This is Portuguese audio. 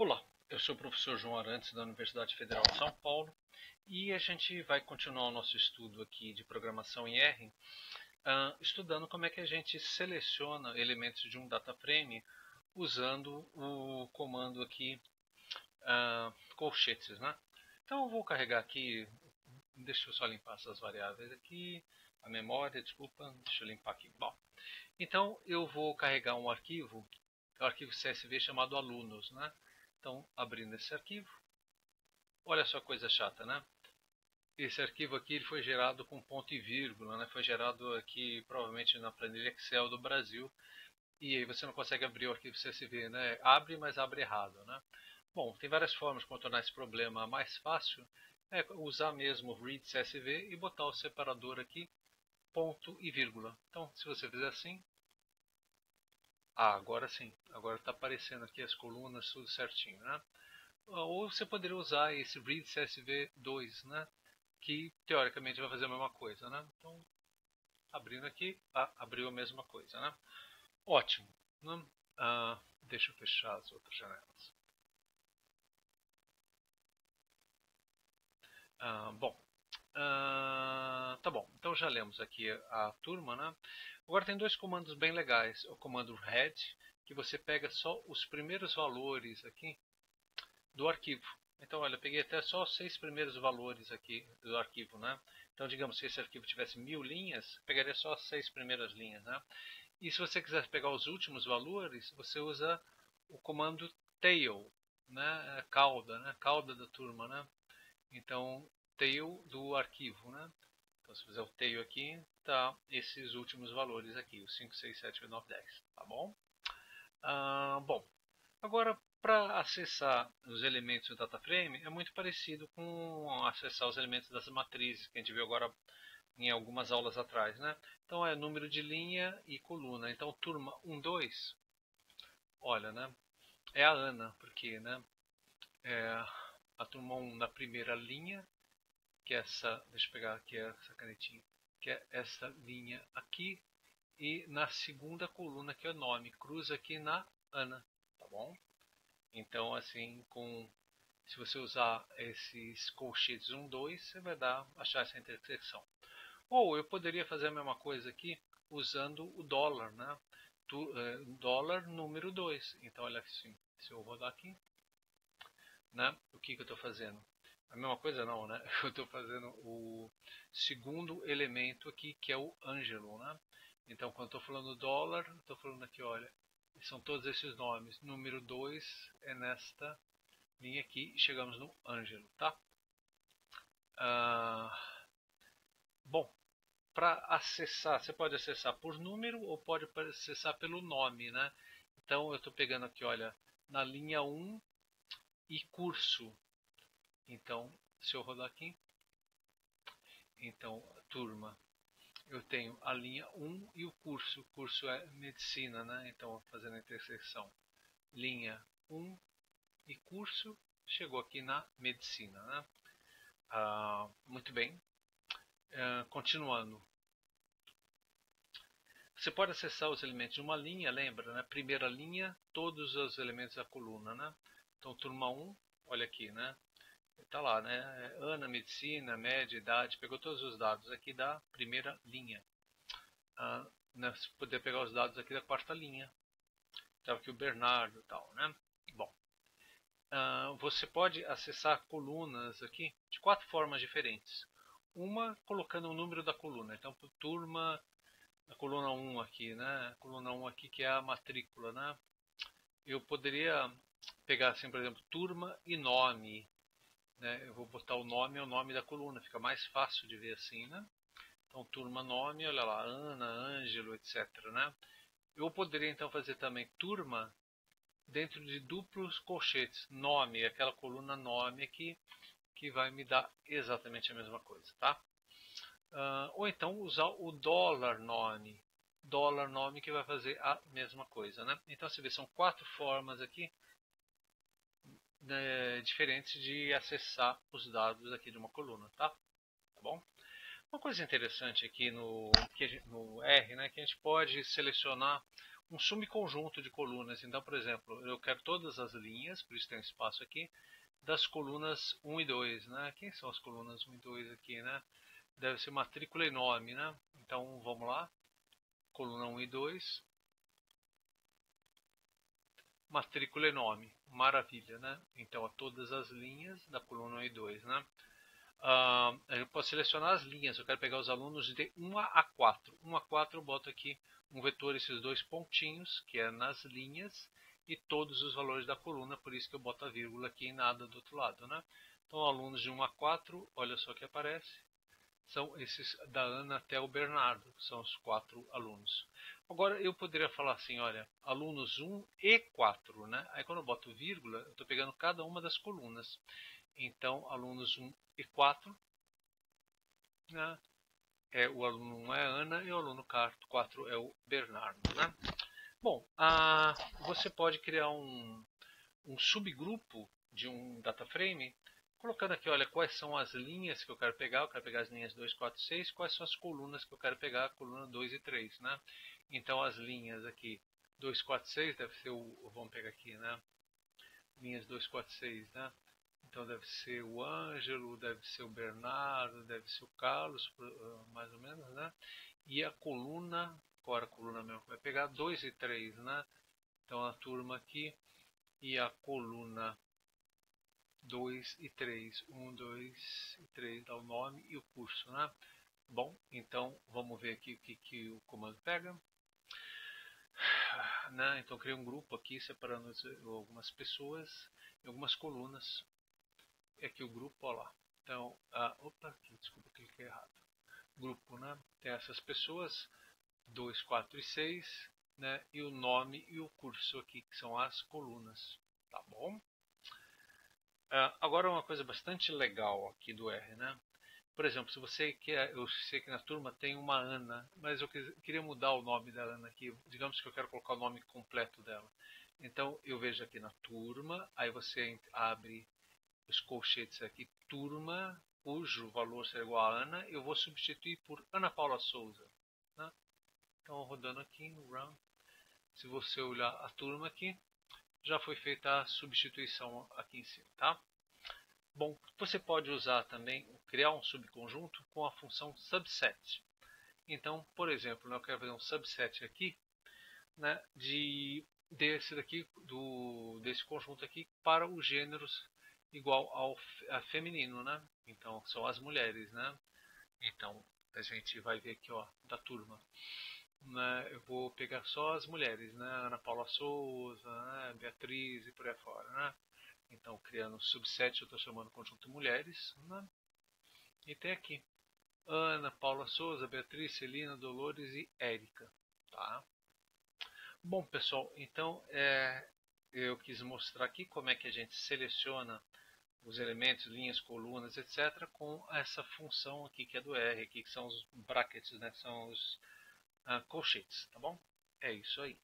Olá, eu sou o professor João Arantes da Universidade Federal de São Paulo e a gente vai continuar o nosso estudo aqui de programação em R, uh, estudando como é que a gente seleciona elementos de um data frame usando o comando aqui uh, colchetes, né? Então eu vou carregar aqui, deixa eu só limpar essas variáveis aqui, a memória, desculpa, deixa eu limpar aqui. Bom, então eu vou carregar um arquivo, o um arquivo CSV chamado alunos, né? Então, abrindo esse arquivo, olha só coisa chata, né? Esse arquivo aqui ele foi gerado com ponto e vírgula, né? Foi gerado aqui provavelmente na planilha Excel do Brasil. E aí você não consegue abrir o arquivo CSV, né? Abre, mas abre errado, né? Bom, tem várias formas de contornar esse problema mais fácil. É usar mesmo o read CSV e botar o separador aqui, ponto e vírgula. Então, se você fizer assim, ah, agora sim. Agora está aparecendo aqui as colunas, tudo certinho, né? Ou você poderia usar esse read CSV2, né? Que teoricamente vai fazer a mesma coisa, né? Então, abrindo aqui, ah, abriu a mesma coisa, né? Ótimo. Né? Ah, deixa eu fechar as outras janelas. Ah, bom, ah, tá bom, então já lemos aqui a turma, né? Agora tem dois comandos bem legais. O comando head, que você pega só os primeiros valores aqui do arquivo. Então, olha, eu peguei até só os seis primeiros valores aqui do arquivo, né? Então, digamos que esse arquivo tivesse mil linhas, pegaria só as seis primeiras linhas, né? E se você quiser pegar os últimos valores, você usa o comando tail, né? Cauda, né? Cauda da turma, né? Então, tail do arquivo, né? Então, se fizer o tail aqui, tá esses últimos valores aqui, os 5, 6, 7, 8, 9, 10, tá bom? Ah, bom, agora para acessar os elementos do data frame é muito parecido com acessar os elementos das matrizes que a gente viu agora em algumas aulas atrás, né? Então é número de linha e coluna. Então turma 1, 2, olha, né? É a Ana, porque, né? É a turma 1 na primeira linha que é essa, deixa eu pegar aqui essa canetinha, que é essa linha aqui, e na segunda coluna que é o nome, cruza aqui na Ana, tá bom? Então assim, com se você usar esses colchetes 1, 2, você vai dar, achar essa intersecção. Ou eu poderia fazer a mesma coisa aqui usando o dólar, né? Tu, é, dólar número 2. Então olha assim, se eu rodar aqui, né? O que, que eu estou fazendo? A mesma coisa não, né? Eu estou fazendo o segundo elemento aqui, que é o Ângelo, né? Então, quando estou falando dólar, estou falando aqui, olha, são todos esses nomes. Número 2 é nesta linha aqui chegamos no Ângelo, tá? Ah, bom, para acessar, você pode acessar por número ou pode acessar pelo nome, né? Então, eu estou pegando aqui, olha, na linha 1 e curso. Então, se eu rodar aqui, então, turma, eu tenho a linha 1 e o curso. O curso é medicina, né? Então, fazendo a interseção. Linha 1 e curso, chegou aqui na medicina, né? Ah, muito bem. Ah, continuando. Você pode acessar os elementos de uma linha, lembra, né? Primeira linha, todos os elementos da coluna, né? Então, turma 1, olha aqui, né? Está lá, né? Ana, medicina, média, idade, pegou todos os dados aqui da primeira linha. Ah, né, você poder pegar os dados aqui da quarta linha. Então aqui o Bernardo e tal, né? Bom, ah, você pode acessar colunas aqui de quatro formas diferentes. Uma colocando o número da coluna. Então, por turma, a coluna 1 aqui, né? A coluna 1 aqui que é a matrícula, né? Eu poderia pegar assim, por exemplo, turma e nome né, eu vou botar o nome é o nome da coluna, fica mais fácil de ver assim, né? Então, turma nome, olha lá, Ana, Ângelo, etc. Né? Eu poderia então fazer também turma dentro de duplos colchetes, nome, aquela coluna nome aqui, que vai me dar exatamente a mesma coisa, tá? Uh, ou então usar o dólar nome, dólar nome que vai fazer a mesma coisa, né? Então você vê, são quatro formas aqui né, diferentes de acessar os dados aqui de uma coluna, tá? Tá bom? Uma coisa interessante aqui no, no R, né, que a gente pode selecionar um subconjunto de colunas. Então, por exemplo, eu quero todas as linhas, por isso tem um espaço aqui, das colunas 1 e 2. Né? Quem são as colunas 1 e 2 aqui? Né? Deve ser matrícula e nome. Né? Então, vamos lá. Coluna 1 e 2. Matrícula e nome. Maravilha, né? Então, a todas as linhas da coluna 1 e 2, né? Uh, eu posso selecionar as linhas, eu quero pegar os alunos de 1 a 4. 1 a 4 eu boto aqui um vetor, esses dois pontinhos, que é nas linhas, e todos os valores da coluna, por isso que eu boto a vírgula aqui e nada do outro lado. Né? Então, alunos de 1 a 4, olha só que aparece, são esses da Ana até o Bernardo, são os quatro alunos. Agora, eu poderia falar assim, olha, alunos 1 e 4, né? Aí quando eu boto vírgula, eu estou pegando cada uma das colunas. Então, alunos 1 e 4, né? É, o aluno 1 é a Ana e o aluno 4 é o Bernardo. Né? Bom, a, você pode criar um, um subgrupo de um data frame colocando aqui, olha, quais são as linhas que eu quero pegar, eu quero pegar as linhas 2, 4, 6, quais são as colunas que eu quero pegar, a coluna 2 e 3, né? Então as linhas aqui, 2, 4, 6, deve ser o, vamos pegar aqui, né? Linhas 2, 4, 6, né? Então deve ser o Ângelo, deve ser o Bernardo, deve ser o Carlos, ah, mais ou menos, né? E a coluna, qual era a coluna mesmo? Vai pegar 2 e 3, né? Então a turma aqui e a coluna 2 e 3. 1, 2 e 3 dá o nome e o curso, né? Bom, então vamos ver aqui o que, que o comando pega. Né? Então criei um grupo aqui separando algumas pessoas em algumas colunas é aqui o grupo, ó lá. Então, ah, opa, aqui, desculpa, cliquei errado. Grupo, né? Tem essas pessoas, 2, 4 e 6, né? E o nome e o curso aqui, que são as colunas, tá bom? Ah, agora uma coisa bastante legal aqui do R, né? Por exemplo, se você quer, eu sei que na turma tem uma Ana, mas eu queria mudar o nome da Ana aqui. Digamos que eu quero colocar o nome completo dela. Então eu vejo aqui na turma, aí você abre os colchetes aqui, turma, cujo valor será igual a Ana, eu vou substituir por Ana Paula Souza. Né? Então, rodando aqui no run, se você olhar a turma aqui, já foi feita a substituição aqui em cima. Tá? Bom, você pode usar também, criar um subconjunto com a função subset. Então, por exemplo, eu quero fazer um subset aqui né, de desse daqui do desse conjunto aqui para os gêneros igual ao a feminino, né? Então são as mulheres, né? Então a gente vai ver aqui, ó, da turma. Né? Eu vou pegar só as mulheres, né? Ana Paula Souza, né? Beatriz e por aí fora, né? Então criando um subset eu estou chamando conjunto mulheres, né? E tem aqui Ana, Paula Souza, Beatriz, Celina, Dolores e Érica, tá? Bom pessoal, então é, eu quis mostrar aqui como é que a gente seleciona os elementos, linhas, colunas, etc., com essa função aqui que é do R, aqui, que são os brackets, né, são os uh, colchetes, tá bom? É isso aí.